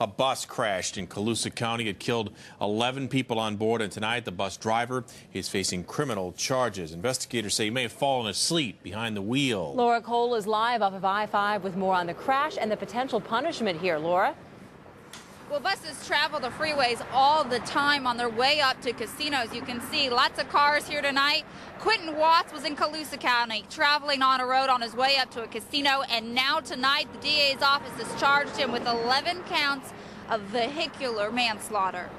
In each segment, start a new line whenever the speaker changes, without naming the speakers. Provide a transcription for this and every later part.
A bus crashed in Colusa County. It killed 11 people on board, and tonight the bus driver is facing criminal charges. Investigators say he may have fallen asleep behind the wheel.
Laura Cole is live off of I-5 with more on the crash and the potential punishment here. Laura?
Well, buses travel the freeways all the time on their way up to casinos. You can see lots of cars here tonight. Quentin Watts was in Colusa County traveling on a road on his way up to a casino, and now tonight the DA's office has charged him with 11 counts of vehicular manslaughter.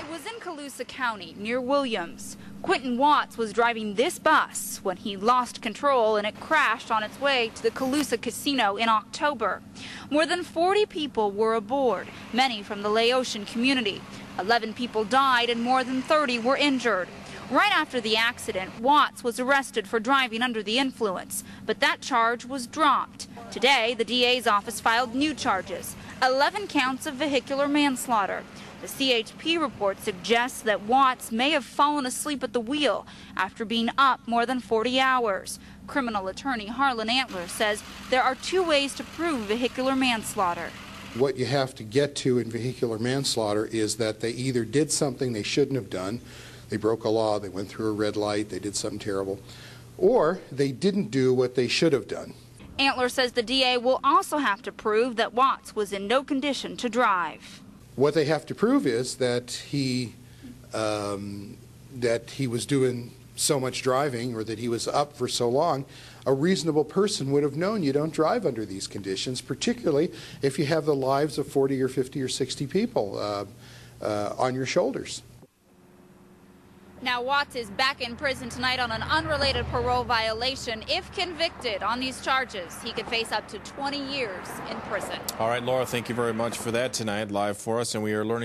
It was in Colusa County near Williams. Quentin Watts was driving this bus when he lost control and it crashed on its way to the Colusa Casino in October. More than 40 people were aboard, many from the Laotian community. 11 people died and more than 30 were injured. Right after the accident, Watts was arrested for driving under the influence, but that charge was dropped. Today, the DA's office filed new charges 11 counts of vehicular manslaughter. The CHP report suggests that Watts may have fallen asleep at the wheel after being up more than 40 hours. Criminal attorney Harlan Antler says there are two ways to prove vehicular manslaughter.
What you have to get to in vehicular manslaughter is that they either did something they shouldn't have done, they broke a law, they went through a red light, they did something terrible, or they didn't do what they should have done.
Antler says the DA will also have to prove that Watts was in no condition to drive.
What they have to prove is that he um, that he was doing so much driving or that he was up for so long. A reasonable person would have known you don't drive under these conditions, particularly if you have the lives of 40 or 50 or 60 people uh, uh, on your shoulders.
Now, Watts is back in prison tonight on an unrelated parole violation. If convicted on these charges, he could face up to 20 years in prison.
All right, Laura, thank you very much for that tonight, live for us, and we are learning.